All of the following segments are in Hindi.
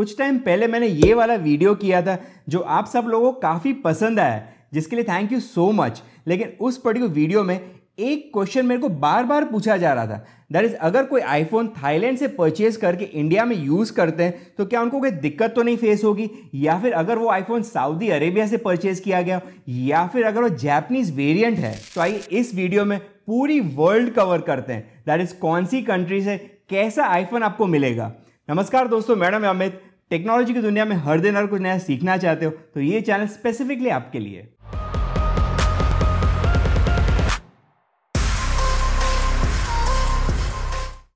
कुछ टाइम पहले मैंने ये वाला वीडियो किया था, जो आप सब लोगों को काफ़ी पसंद आया, जिसके लिए थैंक यू सो मच लेकिन उस पर्टिकुलर वीडियो में एक क्वेश्चन मेरे को बार बार पूछा जा रहा था। दैट इज़ अगर कोई आईफोन थाईलैंड से परचेज करके इंडिया में यूज़ करते हैं तो क्या उनको कोई दिक्कत तो नहीं फेस होगी? या फिर अगर वो आईफोन सऊदी अरेबिया से परचेज किया गया, या फिर अगर वो जैपनीज वेरिएंट है तो आइए इस वीडियो में पूरी वर्ल्ड कवर करते हैं। दैट इज़ कौन सी कंट्री से कैसा आईफोन आपको मिलेगा? नमस्कार दोस्तों मैडम अमित। टेक्नोलॉजी की दुनिया में हर दिन हर कुछ नया सीखना चाहते हो तो ये चैनल स्पेसिफिकली आपके लिए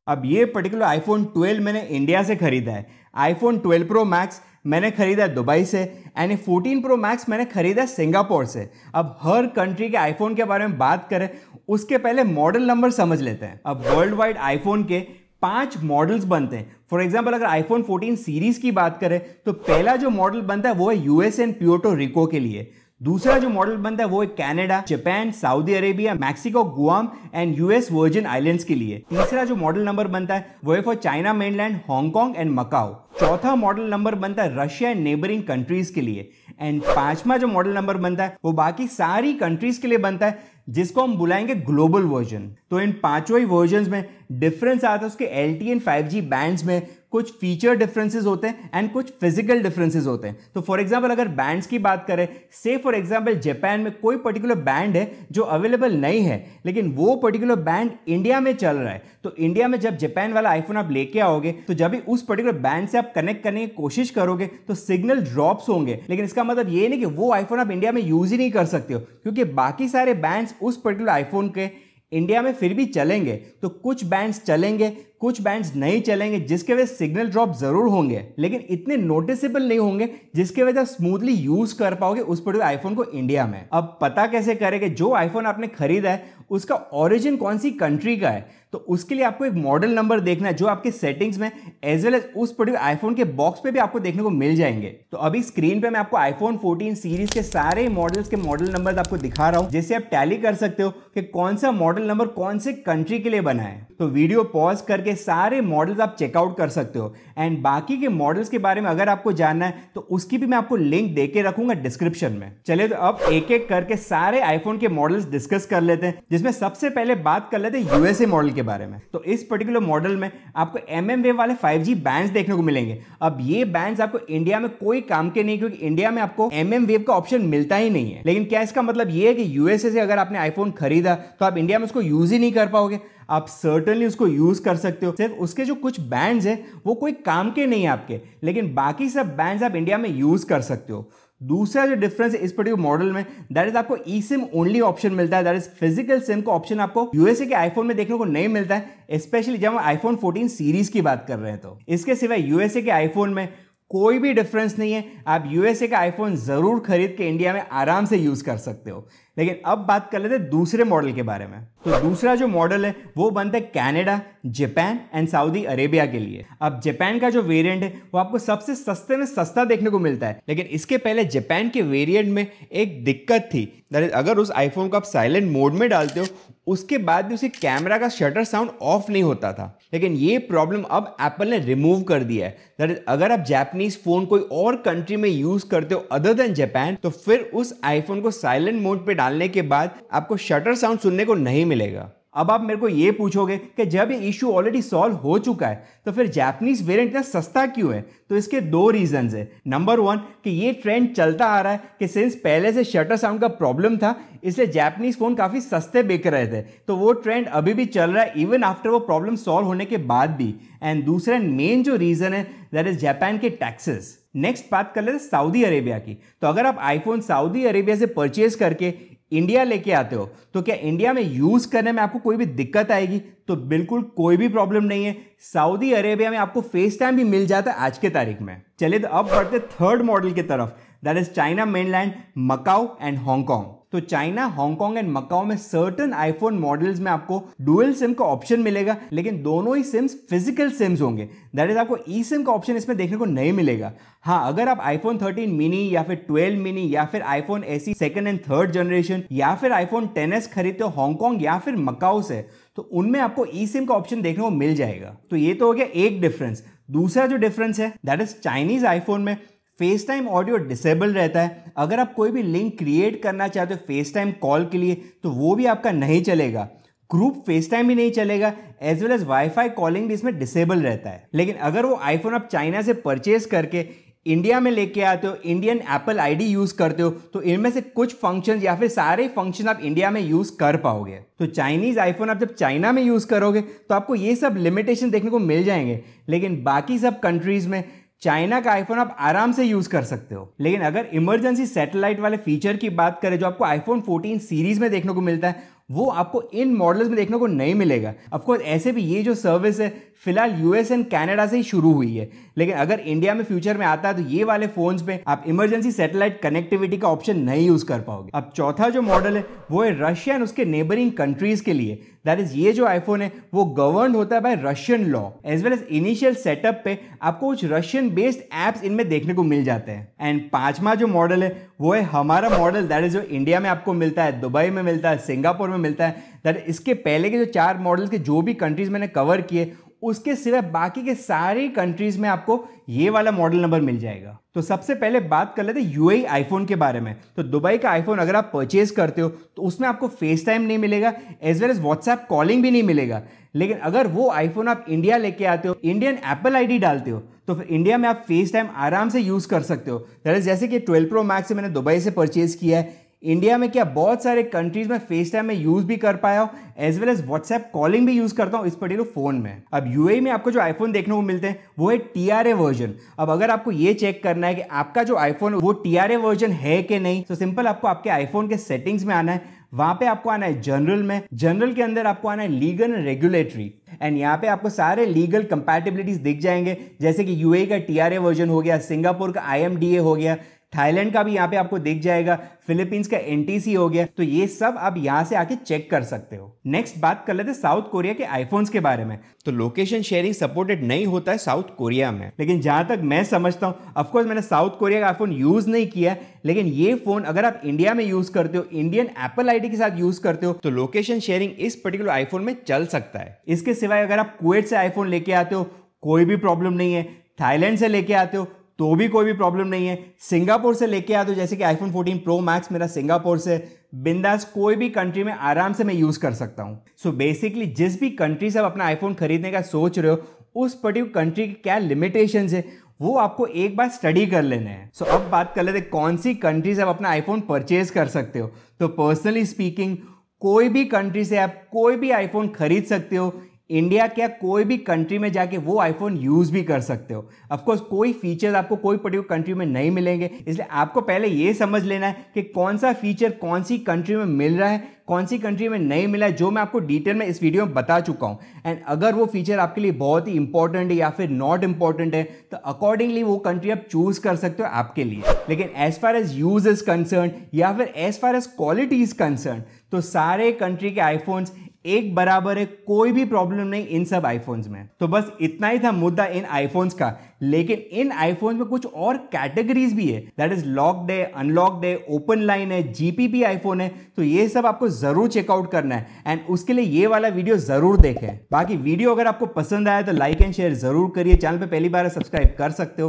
अब ये पर्टिकुलर आईफोन 12 मैंने इंडिया से खरीदा है। आईफोन 12 प्रो मैक्स मैंने खरीदा दुबई से एंड ये 14 प्रो मैक्स मैंने खरीदा सिंगापुर से। अब हर कंट्री के आईफोन के बारे में बात करें, उसके पहले मॉडल नंबर समझ लेते हैं। अब वर्ल्ड वाइड आईफोन के पाँच मॉडल्स बनते हैं। फॉर एग्ज़ाम्पल अगर आईफोन 14 सीरीज़ की बात करें तो पहला जो मॉडल बनता है, वो है यूएस एंड प्योटो रिको के लिए। दूसरा जो मॉडल बनता है, वो है Canada Japan Saudi Arabia Mexico Guam and US Virgin Islands के लिए। तीसरा जो मॉडल नंबर बनता है, वो है for China mainland Hong Kong and Macao चौथा मॉडल नंबर बनता है रशिया एंड नेबरिंग कंट्रीज़ के लिए। एंड पांचवा जो मॉडल नंबर बनता है, वो बाकी सारी कंट्रीज़ के लिए बनता है जिसको हम बुलाएँगे ग्लोबल वर्जन। तो इन पाँचों ही वर्जन में डिफरेंस आता है उसके L T and five G band में कुछ फीचर डिफरेंसेस होते हैं एंड कुछ फ़िज़िकल डिफरेंसेस होते हैं। तो फॉर एग्जांपल अगर बैंड्स की बात करें से फॉर एग्जांपल जापान में कोई पर्टिकुलर बैंड है जो अवेलेबल नहीं है, लेकिन वो पर्टिकुलर बैंड इंडिया में चल रहा है। तो इंडिया में जब जापान वाला आईफोन आप लेके आओगे तो जब भी उस पर्टिकुलर बैंड से आप कनेक्ट करने की कोशिश करोगे तो सिग्नल ड्रॉप्स होंगे। लेकिन इसका मतलब ये नहीं कि वो आईफोन आप इंडिया में यूज़ ही नहीं कर सकते हो, क्योंकि बाकी सारे बैंड्स उस पर्टिकुलर आईफोन के इंडिया में फिर भी चलेंगे। तो कुछ बैंड्स चलेंगे कुछ बैंड्स नहीं चलेंगे, जिसके वजह सिग्नल ड्रॉप ज़रूर होंगे, लेकिन इतने नोटिसेबल नहीं होंगे, जिसके वजह स्मूथली यूज़ कर पाओगे उस पर्टिकुलर आईफोन को इंडिया में। अब पता कैसे करेंगे जो आईफोन आपने खरीदा है, उसका ओरिजिन कौन सी कंट्री का है? तो उसके लिए आपको एक मॉडल नंबर देखना है, जो आपके सेटिंग्स में एज वेल एज उस पर्टिकुलर आईफोन के बॉक्स पे भी आपको देखने को मिल जाएँगे। तो अभी स्क्रीन पे मैं आपको आईफोन 14 सीरीज़ के सारे मॉडल्स के मॉडल नंबर आपको दिखा रहा हूँ, जिससे आप टैली कर सकते हो कि कौन सा मॉडल नंबर कौन से कंट्री के लिए बना है। तो वीडियो पॉज करके सारे मॉडल्स आप चेकआउट कर सकते हो। एंड बाकी के मॉडल्स के बारे में अगर आपको जानना है तो उसकी भी मैं आपको लिंक दे के रखूँगा डिस्क्रिप्शन में। चलिए तो अब एक एक करके सारे आईफोन के मॉडल्स डिस्कस कर लेते हैं, जिसमें सबसे पहले बात कर लेते हैं यूएसए मॉडल के बारे में। तो इस पर्टिकुलर मॉडल में आपको एम एम वाले 5G बैंड्स देखने को मिलेंगे। अब ये बैंड आपको इंडिया में कोई काम के नहीं, क्योंकि इंडिया में आपको एम एम का ऑप्शन मिलता ही नहीं है। लेकिन क्या इसका मतलब ये है कि यूएसए से अगर आपने आईफोन खरीदा तो आप इंडिया में उसको यूज़ ही नहीं कर पाओगे। आप सर्टनली उसको यूज़ कर सकते हो। सिर्फ़ उसके जो कुछ बैंड्स हैं, वो कोई काम के नहीं है आपके, लेकिन बाकी सब बैंड्स आप इंडिया में यूज़ कर सकते हो। दूसरा जो डिफरेंस है इस पर्टिकुलर मॉडल में दैट इज़ आपको ई सिम ओनली ऑप्शन मिलता है। दैट इज़ फ़िज़िकल सिम का ऑप्शन आपको यूएसए के आईफोन में देखने को नहीं मिलता है स्पेशली जब हम आईफोन 14 सीरीज़ की बात कर रहे हैं तो। इसके सिवाय यूएसए के आईफोन में कोई भी डिफरेंस नहीं है। आप यूएसए का आईफोन ज़रूर खरीद के इंडिया में आराम से यूज़ कर सकते हो। लेकिन अब बात कर लेते हैं दूसरे मॉडल के बारे में। तो दूसरा जो मॉडल है, वो बनता है Canada Japan and Saudi Arabia के लिए। अब जापान का जो वेरिएंट है, वो आपको सबसे सस्ते में सस्ता देखने को मिलता है। लेकिन इसके पहले जापान के वेरिएंट में एक दिक्कत थी। अगर उस आईफोन को आप साइलेंट मोड में डालते हो उसके बाद भी उसे कैमरा का शटर साउंड ऑफ़ नहीं होता था। लेकिन ये प्रॉब्लम अब एप्पल ने रिमूव कर दिया है। दैट अगर आप जैपनीज फ़ोन कोई और कंट्री में यूज़ करते हो अदर देन जापान तो फिर उस आईफोन को साइलेंट मोड पे डालने के बाद आपको शटर साउंड सुनने को नहीं मिलेगा। अब आप मेरे को ये पूछोगे कि जब ये इशू ऑलरेडी सॉल्व हो चुका है तो फिर जैपनीज वेरिएंट इतना सस्ता क्यों है? तो इसके दो रीजन है। नंबर वन कि ये ट्रेंड चलता आ रहा है कि सिंस पहले से शटर साउंड का प्रॉब्लम था, इसलिए जैपनीज फ़ोन काफ़ी सस्ते बिक रहे थे। तो वो ट्रेंड अभी भी चल रहा है इवन आफ्टर वो प्रॉब्लम सॉल्व होने के बाद भी। एंड दूसरा मेन जो रीजन है दैट इज़ जापान के टैक्सेस नेक्स्ट बात कर लेते हैं सऊदी अरेबिया की। तो अगर आप आईफोन सऊदी अरेबिया से परचेज करके इंडिया लेके आते हो तो क्या इंडिया में यूज़ करने में आपको कोई भी दिक्कत आएगी? तो बिल्कुल कोई भी प्रॉब्लम नहीं है। सऊदी अरेबिया में आपको फेस टाइम भी मिल जाता है आज के तारीख में। चलिए तो अब बढ़ते थर्ड मॉडल की तरफ़। That is China mainland Macao and Hong Kong तो China Hong Kong and Macao में सर्टन आईफोन मॉडल्स में आपको डुअल सिम का ऑप्शन मिलेगा, लेकिन दोनों ही सिम्स फ़िज़िकल सिम्स होंगे। दैट इज़ आपको ई सिम का ऑप्शन इसमें देखने को नहीं मिलेगा। हाँ अगर आप आईफोन 13 मिनी या फिर 12 मिनी या फिर iPhone SE second and third generation या फिर आईफोन 10s खरीदते हो हांगकांग या फिर मकाओ से तो उनमें आपको ई सिम का ऑप्शन देखने को मिल जाएगा। तो ये तो हो गया एक डिफरेंस दूसरा जो डिफरेंस है दैट इज़ चाइनीज़ आईफोन में फेस टाइम ऑडियो डिसेबल रहता है। अगर आप कोई भी लिंक क्रिएट करना चाहते हो फेस टाइम कॉल के लिए तो वो भी आपका नहीं चलेगा। ग्रुप फेस टाइम भी नहीं चलेगा as well as wifi calling भी इसमें डिसेबल रहता है। लेकिन अगर वो आईफोन आप चाइना से परचेज करके इंडिया में लेके आते हो इंडियन एप्पल आईडी यूज़ करते हो तो इनमें से कुछ फ़ंक्शन या फिर सारे फ़ंक्शन आप इंडिया में यूज़ कर पाओगे। तो चाइनीज़ आईफोन आप जब चाइना में यूज़ करोगे तो आपको ये सब लिमिटेशन देखने को मिल जाएँगे। लेकिन बाकी सब कंट्रीज़ में चाइना का आईफोन आप आराम से यूज़ कर सकते हो। लेकिन अगर इमरजेंसी सैटेलाइट वाले फीचर की बात करें, जो आपको आईफोन 14 सीरीज़ में देखने को मिलता है, वो आपको इन मॉडल्स में देखने को नहीं मिलेगा। अफकोर्स ऐसे भी ये जो सर्विस है फ़िलहाल यूएस एंड कनाडा से ही शुरू हुई है। लेकिन अगर इंडिया में फ्यूचर में आता है तो ये वाले फोन्स पे आप इमरजेंसी सैटेलाइट कनेक्टिविटी का ऑप्शन नहीं यूज़ कर पाओगे। अब चौथा जो मॉडल है, वो है रशिया एंड उसके नेबरिंग कंट्रीज़ के लिए। दैट इज़ ये जो आईफोन है, वो गवर्न होता है by Russian law as well as initial setup पे आपको कुछ रशियन बेस्ड एप्स इनमें देखने को मिल जाते हैं। एंड पांचवा जो मॉडल है, वो है हमारा मॉडल दैट इज़ जो इंडिया में आपको मिलता है दुबई में मिलता है सिंगापुर में मिलता है। दैट इसके पहले के जो चार मॉडल के जो भी कंट्रीज़ मैंने कवर किए उसके सिवाय बाकी के सारे कंट्रीज़ में आपको ये वाला मॉडल नंबर मिल जाएगा। तो सबसे पहले बात कर लेते हैं यूएई आईफोन के बारे में। तो दुबई का आईफोन अगर आप परचेज करते हो तो उसमें आपको फेस टाइम नहीं मिलेगा as well as WhatsApp calling भी नहीं मिलेगा। लेकिन अगर वो आईफोन आप इंडिया लेके आते हो इंडियन एप्पल आईडी डालते हो तो फिर इंडिया में आप फेस टाइम आराम से यूज़ कर सकते हो। जैसे कि 12 प्रो मैक्स मैंने दुबई से परचेज किया है इंडिया में क्या बहुत सारे कंट्रीज़ में फेस टाइम में यूज़ भी कर पाया हूँ as well as WhatsApp calling भी यूज़ करता हूँ इस पर्टिकुलर फ़ोन में। अब यूए में आपको जो आईफोन देखने को मिलते हैं, वो है टीआरए वर्जन अब अगर आपको ये चेक करना है कि आपका जो आईफोन वो टीआरए वर्जन है कि नहीं तो सिंपल आपको आपके आईफोन के सेटिंग्स में आना है। वहाँ पे आपको आना है जनरल में। जनरल के अंदर आपको आना है लीगल एंड रेगुलेटरी एंड यहाँ पे आपको सारे लीगल कंपैटिबिलिटीज दिख जाएँगे, जैसे कि यूए का टीआरए वर्जन हो गया सिंगापुर का आईएमडीए हो गया थाईलैंड का भी यहाँ पे आपको दिख जाएगा, फिलीपींस का एनटीसी हो गया तो ये सब आप यहाँ से आके चेक कर सकते हो। नेक्स्ट बात कर लेते साउथ कोरिया के आईफोन्स के बारे में। तो लोकेशन शेयरिंग सपोर्टेड नहीं होता है साउथ कोरिया में। लेकिन जहाँ तक मैं समझता हूँ अफकोर्स मैंने साउथ कोरिया का आईफोन यूज़ नहीं किया लेकिन ये फ़ोन अगर आप इंडिया में यूज़ करते हो इंडियन एप्पल आईडी के साथ यूज़ करते हो तो लोकेशन शेयरिंग इस पर्टिकुलर आईफोन में चल सकता है। इसके सिवाय अगर आप कुवैत से आईफोन लेके आते हो, कोई भी प्रॉब्लम नहीं है। थाईलैंड से लेके आते हो तो भी कोई भी प्रॉब्लम नहीं है। सिंगापुर से लेके आ तो जैसे कि आईफोन 14 प्रो मैक्स मेरा सिंगापुर से बिंदास कोई भी कंट्री में आराम से मैं यूज़ कर सकता हूँ। सो बेसिकली जिस भी कंट्री से आप अपना आईफोन खरीदने का सोच रहे हो उस पर्टिकुलर कंट्री की क्या लिमिटेशन है वो आपको एक बार स्टडी कर लेने हैं। सो so, अब बात कर लेते कौन सी कंट्री से आप अपना आईफोन परचेज कर सकते हो। तो पर्सनली स्पीकिंग कोई भी कंट्री से आप कोई भी आईफोन खरीद सकते हो इंडिया क्या कोई भी कंट्री में जाके वो आईफोन यूज़ भी कर सकते हो। अफकोर्स कोई फीचर आपको कोई पर्टिकुलर कंट्री में नहीं मिलेंगे। इसलिए आपको पहले ये समझ लेना है कि कौन सा फीचर कौन सी कंट्री में मिल रहा है, कौन सी कंट्री में नहीं मिला है, जो मैं आपको डिटेल में इस वीडियो में बता चुका हूँ। एंड अगर वो फीचर आपके लिए बहुत ही इंपॉर्टेंट है या फिर नॉट इंपॉर्टेंट है तो अकॉर्डिंगली वो कंट्री आप चूज़ कर सकते हो आपके लिए। लेकिन as far as use is concern या फिर as far as quality is concern तो सारे कंट्री के आईफोन्स एक बराबर है, कोई भी प्रॉब्लम नहीं इन सब आईफोन्स में। तो बस इतना ही था मुद्दा इन आईफोन्स का। लेकिन इन आईफोन्स में कुछ और कैटेगरीज भी है। दैट इज़ लॉकड है अनलॉक्ड है ओपन लाइन है जीपीपी आईफोन है। तो ये सब आपको ज़रूर चेकआउट करना है। एंड उसके लिए ये वाला वीडियो ज़रूर देखें। बाकी वीडियो अगर आपको पसंद आया तो लाइक एंड शेयर ज़रूर करिए। चैनल पर पहली बार सब्सक्राइब कर सकते हो।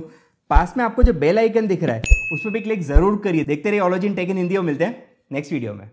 पास में आपको जो बेल आइकन दिख रहा है उस पर भी क्लिक ज़रूर करिए। देखते रहिए ऑलोजिन टेक इन हिंदी मिलते हैं नेक्स्ट वीडियो में।